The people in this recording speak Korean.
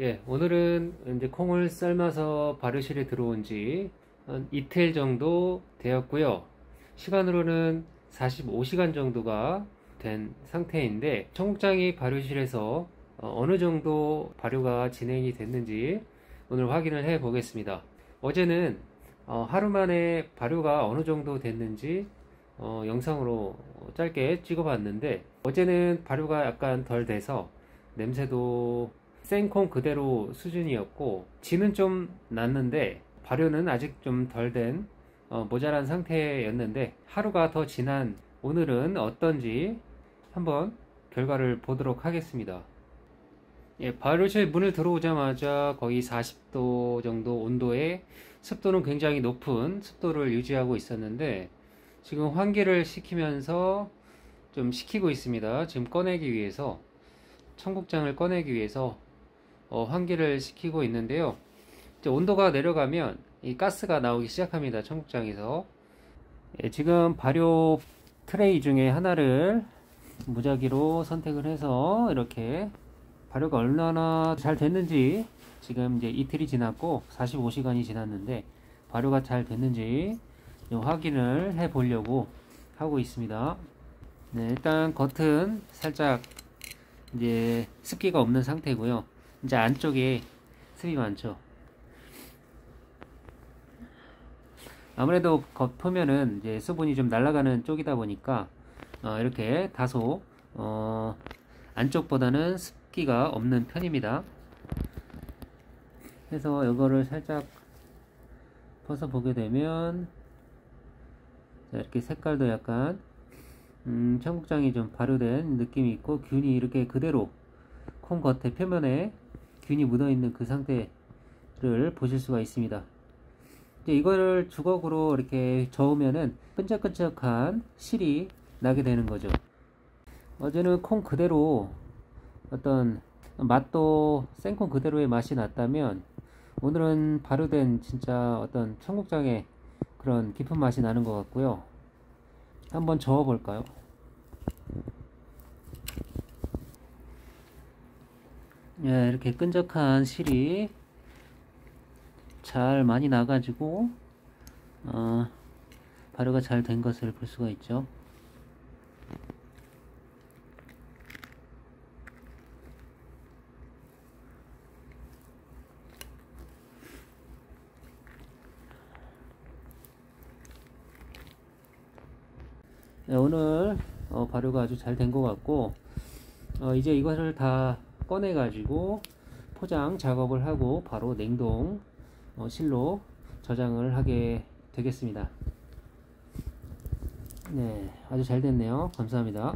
예, 오늘은 이제 콩을 삶아서 발효실에 들어온 지 한 이틀 정도 되었고요. 시간으로는 45시간 정도가 된 상태인데 청국장이 발효실에서 어, 어느 정도 발효가 진행이 됐는지 오늘 확인을 해 보겠습니다. 어제는 어, 하루 만에 발효가 어느 정도 됐는지 어, 영상으로 짧게 찍어 봤는데 어제는 발효가 약간 덜 돼서 냄새도 생콩 그대로 수준이었고 지는 좀 났는데 발효는 아직 좀 덜된 어, 모자란 상태였는데 하루가 더 지난 오늘은 어떤지 한번 결과를 보도록 하겠습니다. 예, 발효실 문을 들어오자마자 거의 40도 정도 온도에 습도는 굉장히 높은 습도를 유지하고 있었는데 지금 환기를 시키면서 좀 식히고 있습니다. 지금 꺼내기 위해서 청국장을 꺼내기 위해서 어, 환기를 시키고 있는데요. 온도가 내려가면 이 가스가 나오기 시작합니다. 청국장에서 예, 지금 발효 트레이 중에 하나를 무작위로 선택을 해서 이렇게 발효가 얼마나 잘 됐는지 지금 이제 이틀이 지났고 45시간이 지났는데 발효가 잘 됐는지 확인을 해 보려고 하고 있습니다. 네, 일단 겉은 살짝 이제 습기가 없는 상태고요. 이제 안쪽에 습이 많죠. 아무래도 겉표면은 이제 수분이 좀 날아가는 쪽이다 보니까 어, 이렇게 다소 어, 안쪽보다는 습기가 없는 편입니다. 그래서 이거를 살짝 벗어 보게 되면 이렇게 색깔도 약간 음, 청국장이 좀 발효된 느낌이 있고 균이 이렇게 그대로 콩 겉에 표면에 균이 묻어있는 그 상태를 보실 수가 있습니다. 이제 이거를 주걱으로 이렇게 저으면은 끈적끈적한 실이 나게 되는 거죠. 어제는 콩 그대로 어떤 맛도 생콩 그대로의 맛이 났다면 오늘은 발효된 진짜 어떤 청국장의 그런 깊은 맛이 나는 것 같고요. 한번 저어 볼까요? 예, 이렇게 끈적한 실이 잘 많이 나가지고 어, 발효가 잘 된 것을 볼 수가 있죠. 네, 오늘 어, 발효가 아주 잘 된 것 같고 어, 이제 이것을 다 꺼내 가지고 포장 작업을 하고 바로 냉동 어, 실로 저장을 하게 되겠습니다. 네 아주 잘 됐네요. 감사합니다